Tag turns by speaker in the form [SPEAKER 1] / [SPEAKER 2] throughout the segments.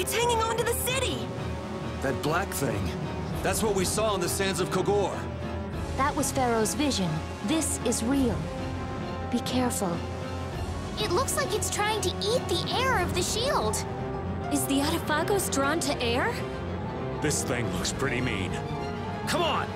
[SPEAKER 1] It's hanging on to the city!
[SPEAKER 2] That black thing. That's what we saw on the sands of Kogorh.
[SPEAKER 3] That was Phaeroh's vision. This is real. Be careful.
[SPEAKER 4] It looks like it's trying to eat the air of the shield.
[SPEAKER 3] Is the Adephagos drawn to air?
[SPEAKER 5] This thing looks pretty mean. Come on!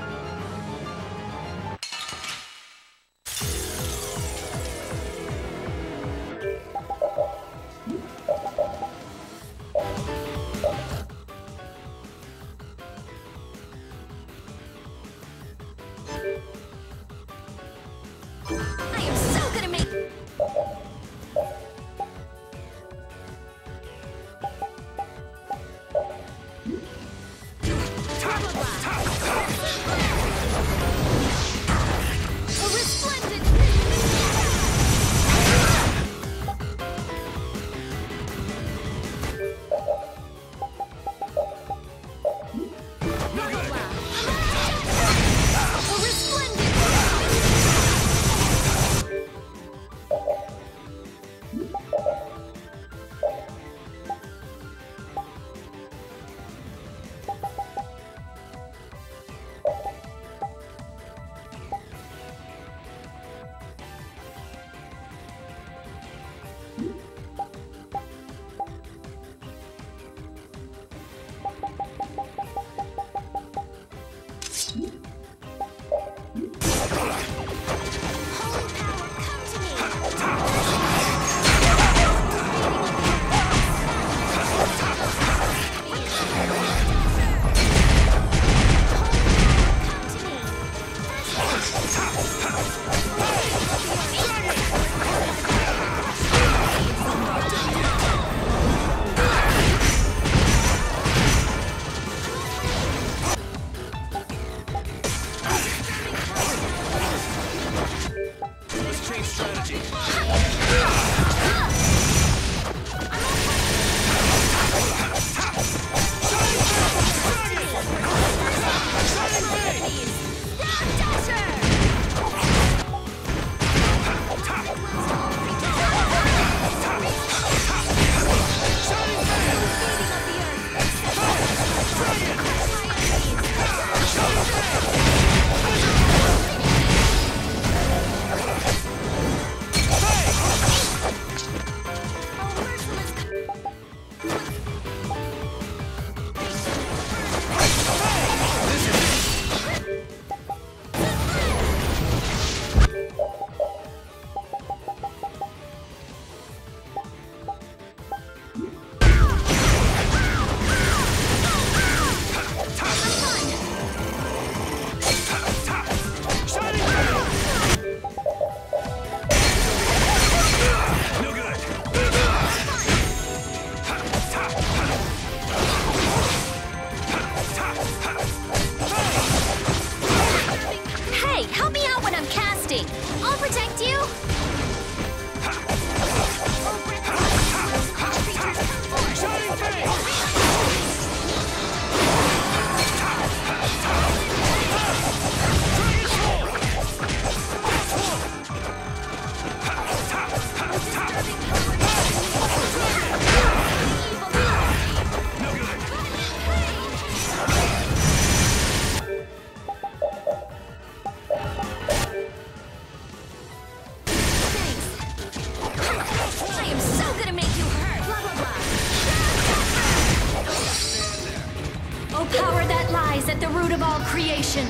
[SPEAKER 3] All.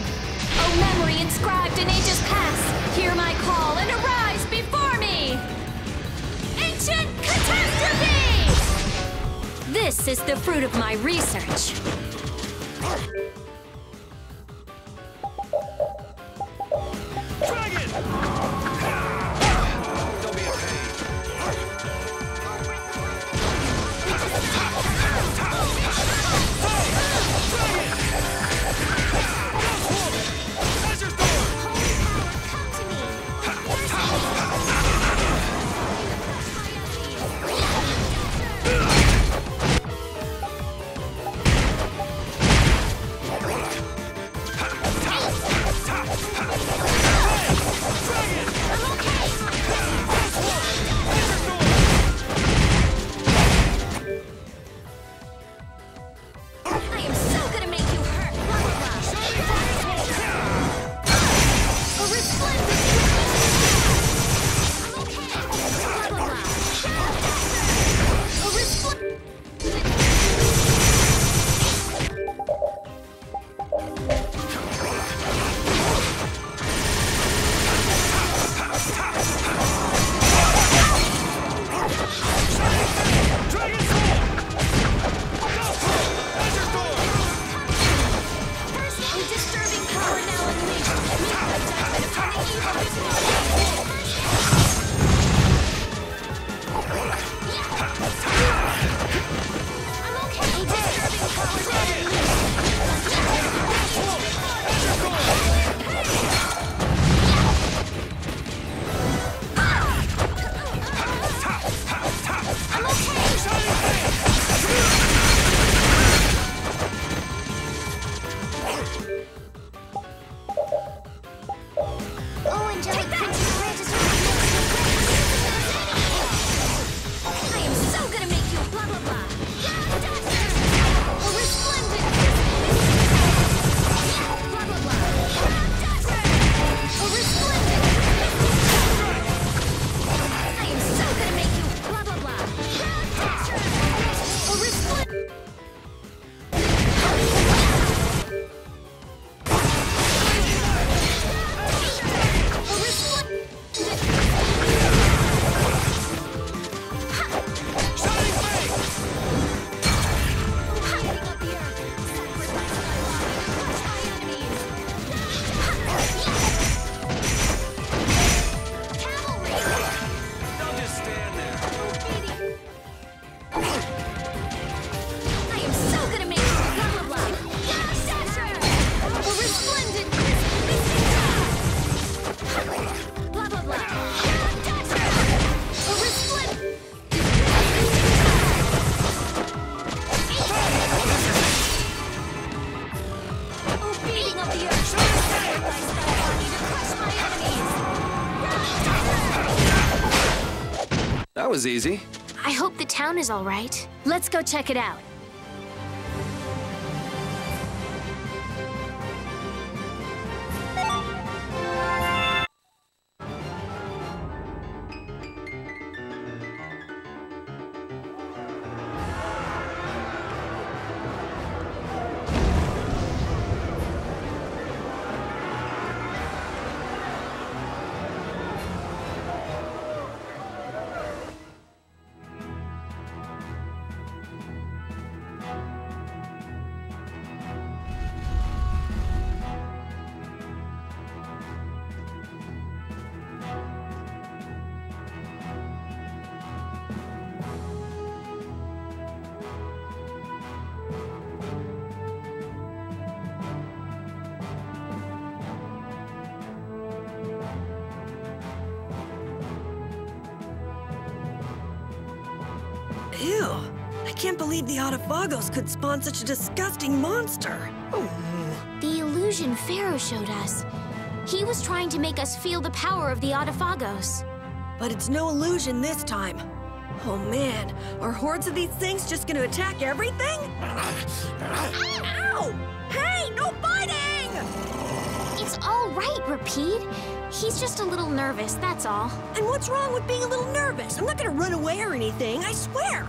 [SPEAKER 3] O memory inscribed in ages past, hear my call and arise before me! Ancient catastrophe! This is the fruit of my research.
[SPEAKER 2] Easy.
[SPEAKER 5] I hope the town is all right. Let's go check it out.
[SPEAKER 1] Ew. I can't believe the Adephagos could spawn such a disgusting monster. Oh,
[SPEAKER 5] The illusion Phaeroh showed us. He was trying to make us feel the power of the Adephagos.
[SPEAKER 1] but it's no illusion this time. Oh man, are hordes of these things just gonna attack everything? Ow! Hey, no biting!
[SPEAKER 5] It's all right, Repede. He's just a little nervous, that's all.
[SPEAKER 1] And what's wrong with being a little nervous? I'm not gonna run away or anything, I swear.